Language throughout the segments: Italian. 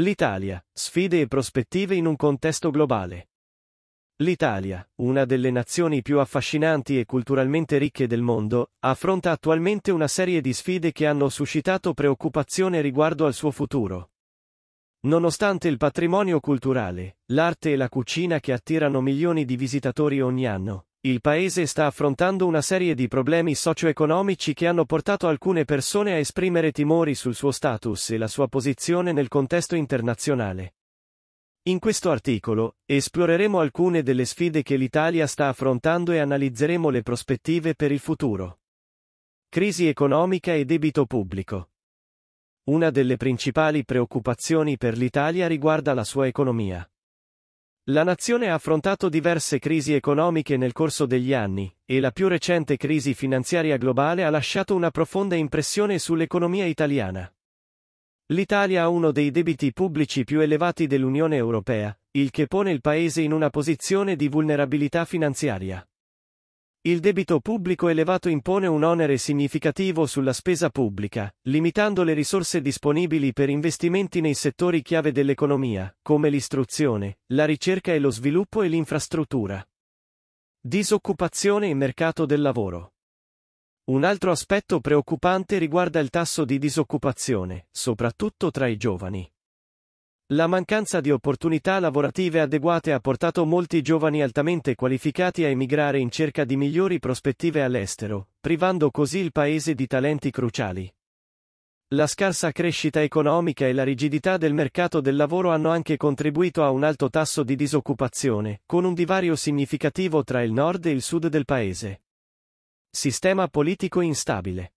L'Italia, sfide e prospettive in un contesto globale. L'Italia, una delle nazioni più affascinanti e culturalmente ricche del mondo, affronta attualmente una serie di sfide che hanno suscitato preoccupazione riguardo al suo futuro. Nonostante il patrimonio culturale, l'arte e la cucina che attirano milioni di visitatori ogni anno, il paese sta affrontando una serie di problemi socio-economici che hanno portato alcune persone a esprimere timori sul suo status e la sua posizione nel contesto internazionale. In questo articolo, esploreremo alcune delle sfide che l'Italia sta affrontando e analizzeremo le prospettive per il futuro. Crisi economica e debito pubblico. Una delle principali preoccupazioni per l'Italia riguarda la sua economia. La nazione ha affrontato diverse crisi economiche nel corso degli anni, e la più recente crisi finanziaria globale ha lasciato una profonda impressione sull'economia italiana. L'Italia ha uno dei debiti pubblici più elevati dell'Unione Europea, il che pone il paese in una posizione di vulnerabilità finanziaria. Il debito pubblico elevato impone un onere significativo sulla spesa pubblica, limitando le risorse disponibili per investimenti nei settori chiave dell'economia, come l'istruzione, la ricerca e lo sviluppo e l'infrastruttura. Disoccupazione e mercato del lavoro. Un altro aspetto preoccupante riguarda il tasso di disoccupazione, soprattutto tra i giovani. La mancanza di opportunità lavorative adeguate ha portato molti giovani altamente qualificati a emigrare in cerca di migliori prospettive all'estero, privando così il paese di talenti cruciali. La scarsa crescita economica e la rigidità del mercato del lavoro hanno anche contribuito a un alto tasso di disoccupazione, con un divario significativo tra il nord e il sud del paese. Sistema politico instabile.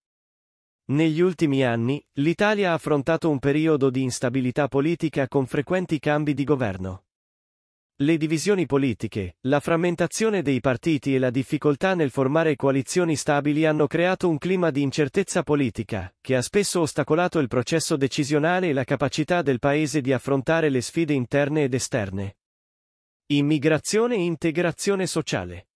Negli ultimi anni, l'Italia ha affrontato un periodo di instabilità politica con frequenti cambi di governo. Le divisioni politiche, la frammentazione dei partiti e la difficoltà nel formare coalizioni stabili hanno creato un clima di incertezza politica, che ha spesso ostacolato il processo decisionale e la capacità del Paese di affrontare le sfide interne ed esterne. Immigrazione e integrazione sociale.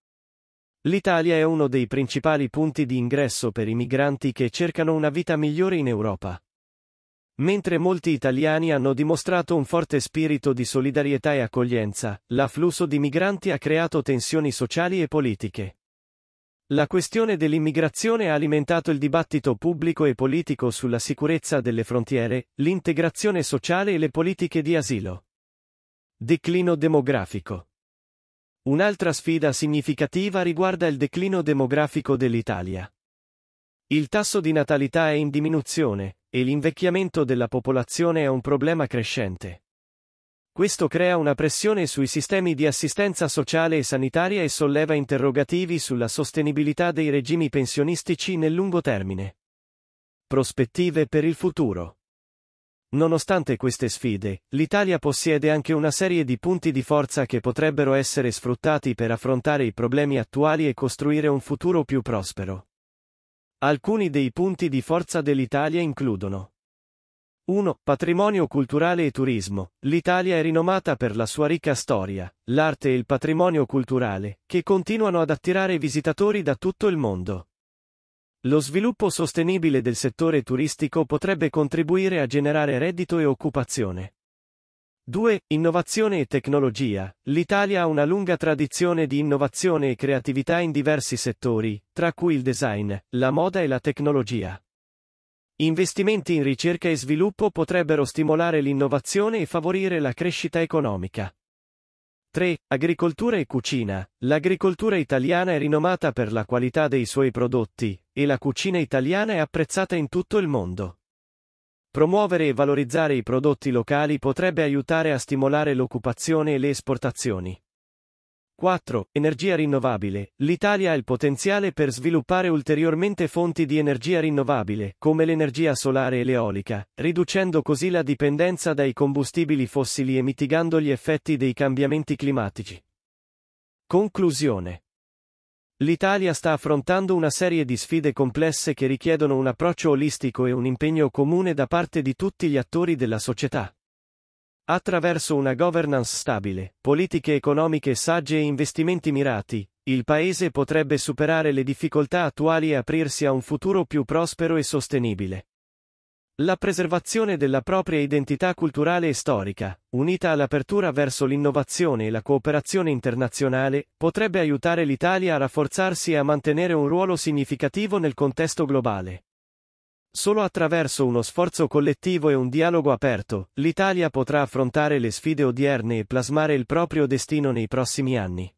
L'Italia è uno dei principali punti di ingresso per i migranti che cercano una vita migliore in Europa. Mentre molti italiani hanno dimostrato un forte spirito di solidarietà e accoglienza, l'afflusso di migranti ha creato tensioni sociali e politiche. La questione dell'immigrazione ha alimentato il dibattito pubblico e politico sulla sicurezza delle frontiere, l'integrazione sociale e le politiche di asilo. Declino demografico. Un'altra sfida significativa riguarda il declino demografico dell'Italia. Il tasso di natalità è in diminuzione, e l'invecchiamento della popolazione è un problema crescente. Questo crea una pressione sui sistemi di assistenza sociale e sanitaria e solleva interrogativi sulla sostenibilità dei regimi pensionistici nel lungo termine. Prospettive per il futuro. Nonostante queste sfide, l'Italia possiede anche una serie di punti di forza che potrebbero essere sfruttati per affrontare i problemi attuali e costruire un futuro più prospero. Alcuni dei punti di forza dell'Italia includono 1. Patrimonio culturale e turismo. L'Italia è rinomata per la sua ricca storia, l'arte e il patrimonio culturale, che continuano ad attirare visitatori da tutto il mondo. Lo sviluppo sostenibile del settore turistico potrebbe contribuire a generare reddito e occupazione. 2. Innovazione e tecnologia. L'Italia ha una lunga tradizione di innovazione e creatività in diversi settori, tra cui il design, la moda e la tecnologia. Investimenti in ricerca e sviluppo potrebbero stimolare l'innovazione e favorire la crescita economica. 3. Agricoltura e cucina. L'agricoltura italiana è rinomata per la qualità dei suoi prodotti, e la cucina italiana è apprezzata in tutto il mondo. Promuovere e valorizzare i prodotti locali potrebbe aiutare a stimolare l'occupazione e le esportazioni. 4. Energia rinnovabile. L'Italia ha il potenziale per sviluppare ulteriormente fonti di energia rinnovabile, come l'energia solare e l'eolica, riducendo così la dipendenza dai combustibili fossili e mitigando gli effetti dei cambiamenti climatici. Conclusione. L'Italia sta affrontando una serie di sfide complesse che richiedono un approccio olistico e un impegno comune da parte di tutti gli attori della società. Attraverso una governance stabile, politiche economiche sagge e investimenti mirati, il Paese potrebbe superare le difficoltà attuali e aprirsi a un futuro più prospero e sostenibile. La preservazione della propria identità culturale e storica, unita all'apertura verso l'innovazione e la cooperazione internazionale, potrebbe aiutare l'Italia a rafforzarsi e a mantenere un ruolo significativo nel contesto globale. Solo attraverso uno sforzo collettivo e un dialogo aperto, l'Italia potrà affrontare le sfide odierne e plasmare il proprio destino nei prossimi anni.